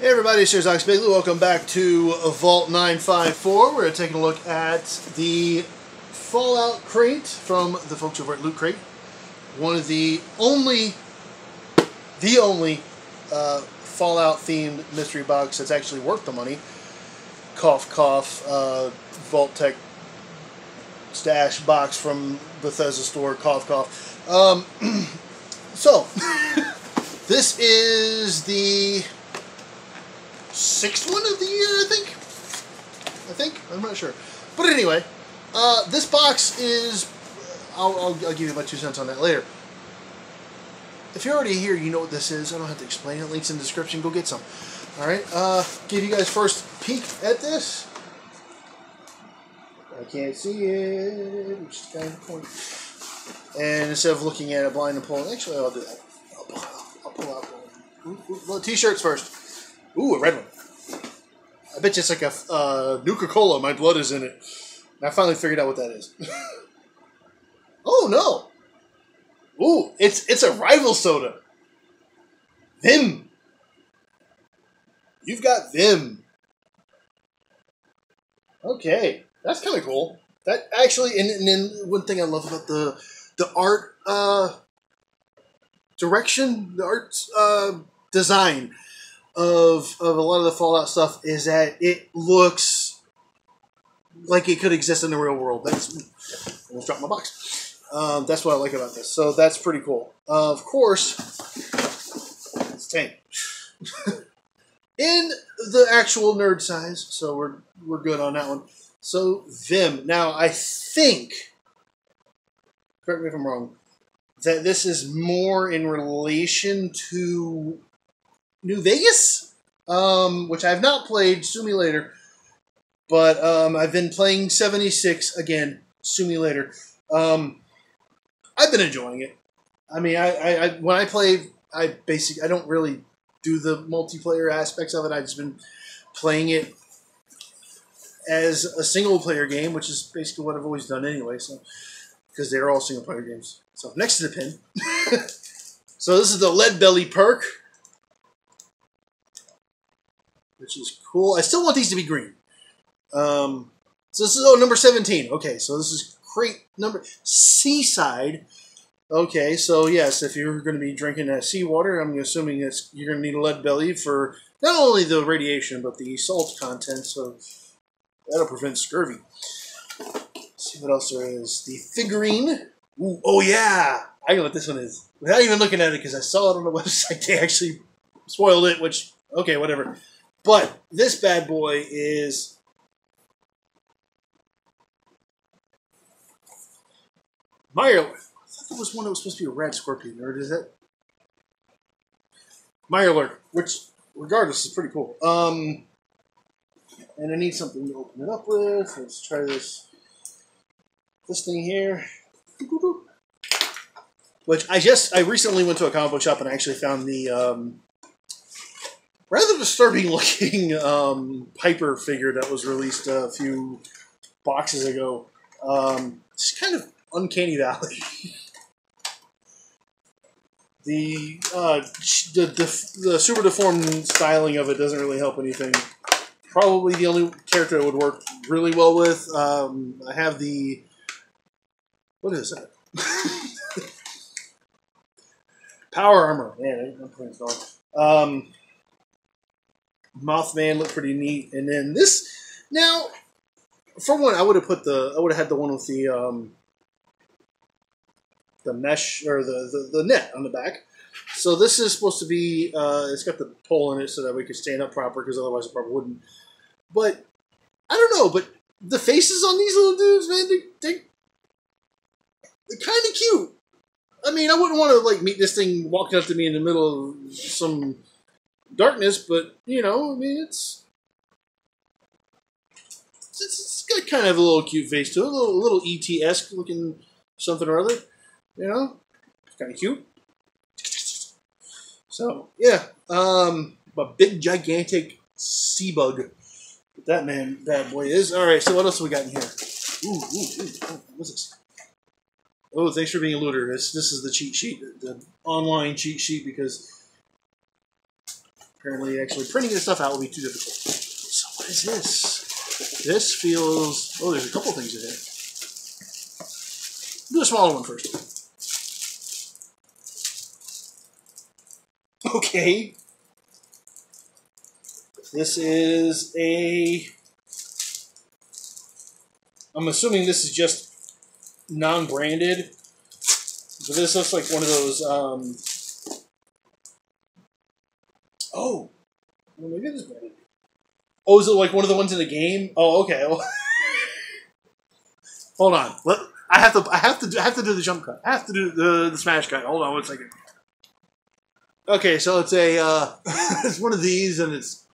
Hey everybody, it's Alex Bigley. Welcome back to Vault 954. We're taking a look at the Fallout crate from the folks over at Loot Crate. One of the only, the only uh, Fallout themed mystery box that's actually worth the money. Cough, cough, uh, Vault-Tec stash box from Bethesda store, cough, cough. Um, so, this is the sixth one of the year, I think. I think I'm not sure, but anyway, uh, this box is. I'll, I'll, I'll give you my two cents on that later. If you're already here, you know what this is. I don't have to explain it. Links in the description. Go get some. All right. Uh, give you guys first peek at this. I can't see it, which kind of point. And instead of looking at it blind and pulling, actually, I'll do that. I'll pull out. I'll pull out. Ooh, well, t-shirts first. Ooh, a red one. I bet you it's like a uh, Nuka Cola. My blood is in it. And I finally figured out what that is. oh no! Ooh, it's it's a rival soda. Vim. You've got Vim. Okay, that's kind of cool. That actually, and, and then one thing I love about the the art uh, direction, the art uh, design of of a lot of the Fallout stuff is that it looks like it could exist in the real world. That's almost dropped my box. Um, that's what I like about this. So that's pretty cool. Uh, of course, it's tank in the actual nerd size. So we're we're good on that one. So Vim. Now I think, correct me if I'm wrong, that this is more in relation to New Vegas, um, which I've not played. Simulator, but um, I've been playing 76 again. Simulator. Um, I've been enjoying it. I mean, I, I, I when I play, I basically I don't really do the multiplayer aspects of it. I've just been playing it as a single player game, which is basically what I've always done anyway. So because they're all single player games. So next to the pin. so this is the lead belly perk which is cool. I still want these to be green. Um, so this is oh number seventeen. Okay, so this is crate number seaside. Okay, so yes, if you're going to be drinking that seawater, I'm assuming it's you're going to need a lead belly for not only the radiation but the salt content. So that'll prevent scurvy. Let's see what else there is. The figurine. Ooh, oh yeah, I know what this one is without even looking at it because I saw it on the website. They actually spoiled it, which okay, whatever. But this bad boy is Meyer. I thought there was one that was supposed to be a red scorpion, or is it? Mirelurk, which, regardless, is pretty cool. Um, and I need something to open it up with. Let's try this. This thing here. Which I just I recently went to a comic book shop and I actually found the um, rather disturbing looking um, Piper figure that was released a few boxes ago. Um, it's kind of uncanny valley. the, uh, the, the super deformed styling of it doesn't really help anything. Probably the only character it would work really well with. Um, I have the what is that? Power armor. Man, I'm playing Um, Mothman looked pretty neat, and then this. Now, for one, I would have put the I would have had the one with the um, the mesh or the, the, the net on the back. So this is supposed to be. Uh, it's got the pole in it so that we could stand up proper because otherwise it probably wouldn't. But I don't know. But the faces on these little dudes, man, they, they they're kind of cute. I mean, I wouldn't want to like meet this thing walking up to me in the middle of some darkness, but you know, I mean, it's it's, it's got kind of a little cute face to it, a little, little ET esque looking something or other. You know, it's kind of cute. So yeah, um, a big gigantic sea bug. That man, that boy is. All right. So what else we got in here? Ooh, ooh, ooh. Oh, what's this? Oh, thanks for being a looter. This this is the cheat sheet, the online cheat sheet because apparently actually printing this stuff out will be too difficult. So what is this? This feels. Oh, there's a couple things in here. Do the smaller one first. Okay. This is a. I'm assuming this is just non-branded, but this looks like one of those. Um, oh, well, maybe. Oh, is it like one of the ones in the game? Oh, okay. Hold on. Let, I have to. I have to. Do, I have to do the jump cut. I have to do the the smash cut. Hold on one second. Okay, so it's a. Uh, it's one of these, and it's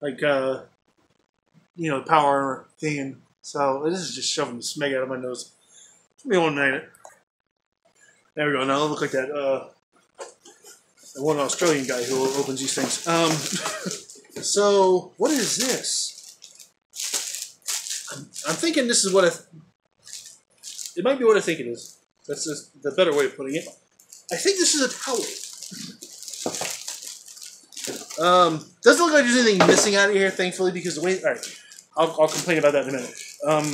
like uh, you know, power theme. So this is just shoving the smeg out of my nose. Give me one minute. There we go. Now I look like that uh, one Australian guy who opens these things. Um, so what is this? I'm, I'm thinking this is what I. It might be what I think it is. That's just the better way of putting it. I think this is a towel. Um, doesn't look like there's anything missing out of here, thankfully, because the way. All right, I'll, I'll complain about that in a minute. Um,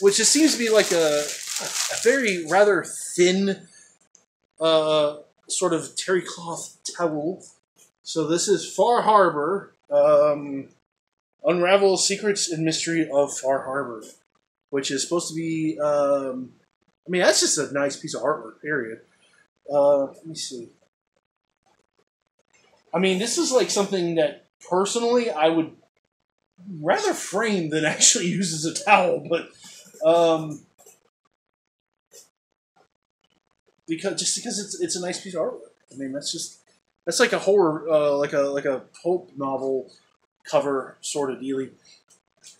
which just seems to be like a, a very rather thin, uh, sort of terry cloth towel. So this is Far Harbor. Um, Unravel Secrets and Mystery of Far Harbor, which is supposed to be. Um, I mean, that's just a nice piece of artwork. Period. Uh, let me see. I mean, this is like something that personally I would rather frame than actually use as a towel, but um, because just because it's it's a nice piece of artwork. I mean, that's just that's like a horror, uh, like a like a pulp novel cover sort of dealing.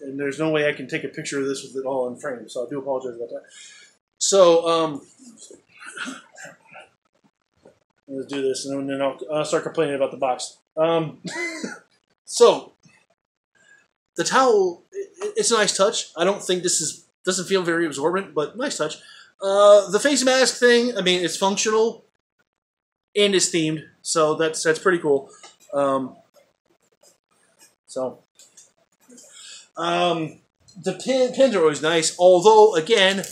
And there's no way I can take a picture of this with it all in frame, so I do apologize about that. So, um, Let's do this, and then I'll, I'll start complaining about the box. Um, so, the towel, it, it's a nice touch. I don't think this is doesn't feel very absorbent, but nice touch. Uh, the face mask thing, I mean, it's functional and it's themed, so that's that's pretty cool. Um, so, um, the pin, pins are always nice. Although, again,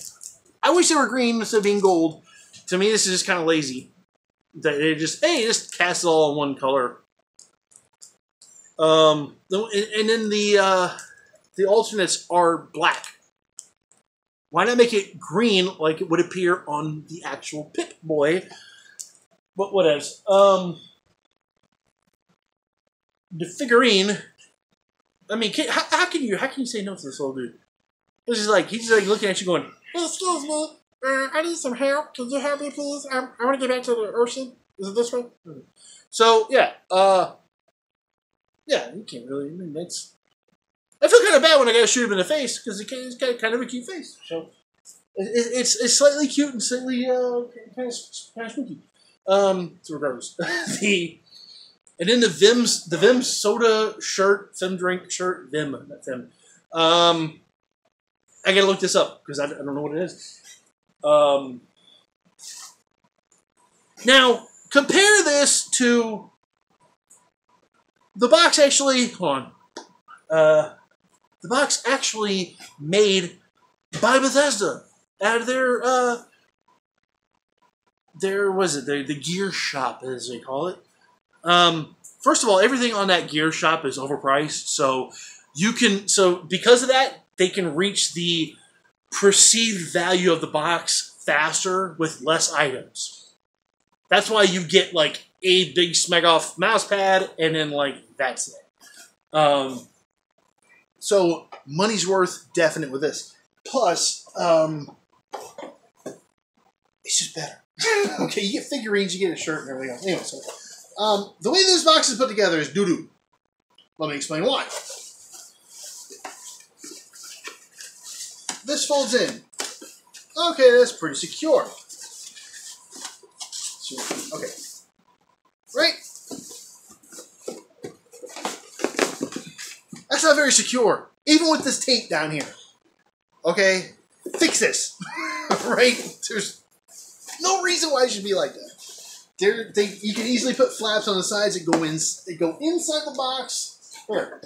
I wish they were green instead of being gold. To me, this is just kind of lazy. That they just hey, just cast it all in one color. Um, and then the uh, the alternates are black. Why not make it green like it would appear on the actual Pip Boy? But what else? Um, the figurine. I mean, can, how, how, can you how can you say no to this old dude? This is like he's like looking at you, going, "Excuse me, uh, I need some help. Can you help me, please? Um, I want to get back to the ocean. Is it this way? So yeah, uh, yeah, you can't really. I mean, that's. I feel kind of bad when I got to shoot him in the face because he's got kind of a cute face. So it, it's it's slightly cute and slightly uh, kind of kind of spooky. Um, so regardless, the and then the Vim's the Vim soda shirt, Vim drink shirt, Vim, not Vim. Um, I gotta look this up because I, I don't know what it is. Um, now, compare this to the box actually, hold on. Uh, the box actually made by Bethesda out of their, uh, their, was it, the, the gear shop, as they call it. Um, first of all, everything on that gear shop is overpriced, so you can, so because of that, they can reach the perceived value of the box faster with less items. That's why you get like a big Smegoff mouse pad and then like that's it. Um, so money's worth definite with this. Plus, um, it's just better. okay, you get figurines, you get a shirt and everything else. Anyway, so um, the way this box is put together is doo doo. Let me explain why. This folds in. Okay, that's pretty secure. Okay. Right? That's not very secure. Even with this tape down here. Okay? Fix this. right? There's no reason why it should be like that. They're, they you can easily put flaps on the sides that go in. They go inside the box. There.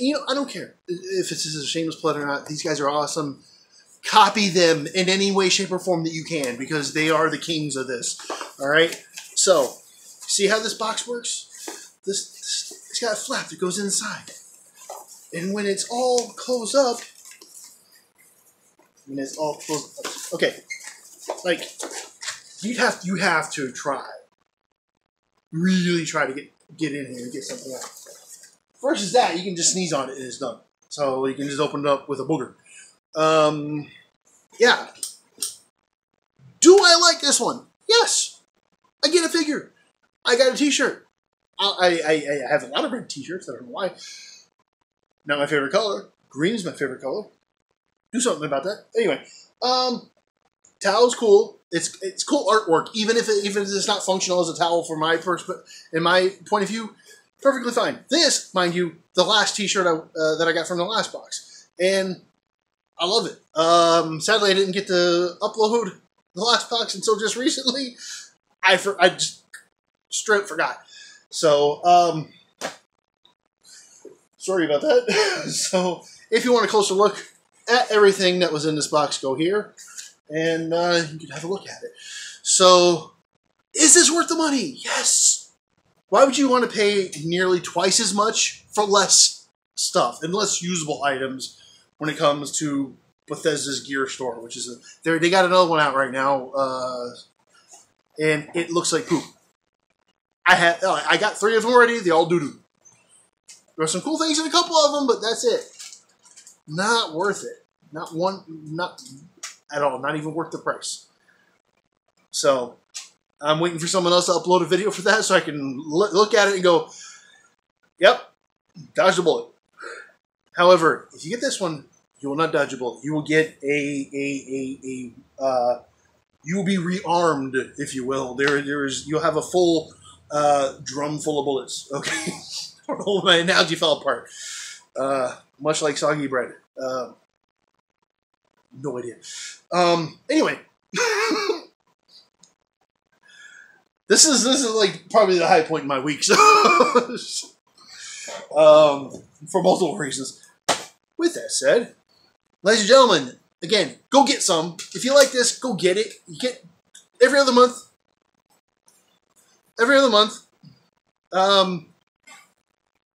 You know, I don't care if this is a shameless plug or not. These guys are awesome. Copy them in any way, shape, or form that you can because they are the kings of this. All right. So, see how this box works? This, this it's got a flap that goes inside, and when it's all closed up, when it's all closed up, okay, like you have you have to try, really try to get get in here and get something out. Versus that, you can just sneeze on it and it's done. So you can just open it up with a booger. Um, yeah. Do I like this one? Yes. I get a figure. I got a T-shirt. I, I, I have a lot of red T-shirts. I don't know why. Not my favorite color. Green is my favorite color. Do something about that. Anyway, um, towel's cool. It's it's cool artwork, even if it, even if it's not functional as a towel for my first, in my point of view, perfectly fine. This, mind you, the last T-shirt uh, that I got from the last box, and I love it. Um, sadly, I didn't get to upload the last box until just recently. I for, I just straight forgot. So, um, sorry about that. so, if you want a closer look at everything that was in this box, go here, and uh, you can have a look at it. So, is this worth the money? Yes. Why would you want to pay nearly twice as much for less stuff and less usable items when it comes to Bethesda's Gear Store, which is a they got another one out right now, uh, and it looks like poop. I had uh, I got three of them already. They all doo doo. There are some cool things in a couple of them, but that's it. Not worth it. Not one. Not at all. Not even worth the price. So I'm waiting for someone else to upload a video for that so I can look, at it and go, "Yep, dodged a bullet." However, if you get this one, you will not dodge a bullet. You will get a a a, a uh, you will be rearmed, if you will. There there is you'll have a full uh, drum full of bullets. Okay, my analogy fell apart. Uh, much like soggy bread. Uh, no idea. Um, anyway. This is this is like probably the high point in my week. So, um, for multiple reasons. With that said, ladies and gentlemen, again, go get some. If you like this, go get it. You get every other month. Every other month. Um,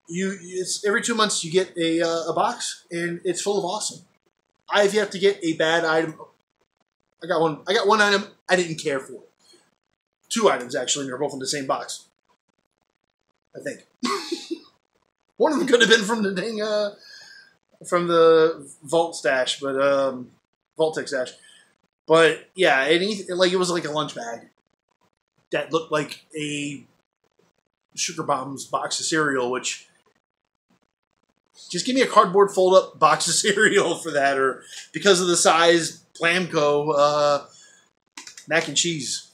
you it's every two months you get a uh, a box and it's full of awesome. I've yet to get a bad item. I got one. I got one item I didn't care for. Two items actually, and they're both in the same box. I think. one of them could have been from the dang uh, from the vault stash, but um, Vault-Tec stash. But yeah, it, like it was like a lunch bag that looked like a sugar bombs box of cereal, which just give me a cardboard fold up box of cereal for that, or because of the size, BlamCo uh, mac and cheese.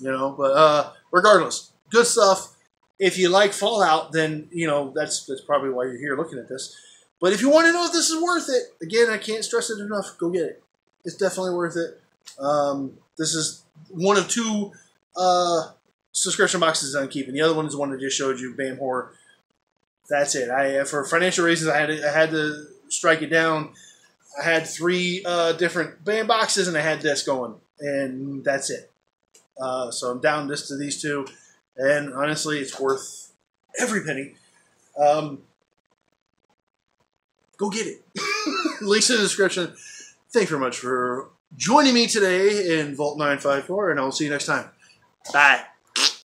You know, but uh, regardless, good stuff. If you like Fallout, then you know that's that's probably why you're here looking at this. But if you want to know if this is worth it, again, I can't stress it enough. Go get it. It's definitely worth it. Um, this is one of two uh, subscription boxes I'm keeping. The other one is the one I just showed you, Bam Horror. That's it. I for financial reasons, I had to, I had to strike it down. I had three uh, different band boxes, and I had this going, and that's it. Uh, so I'm down this to these two, and honestly, it's worth every penny. Um, go get it. Links in the description. Thanks very much for joining me today in Vault 954, and I'll see you next time. Bye.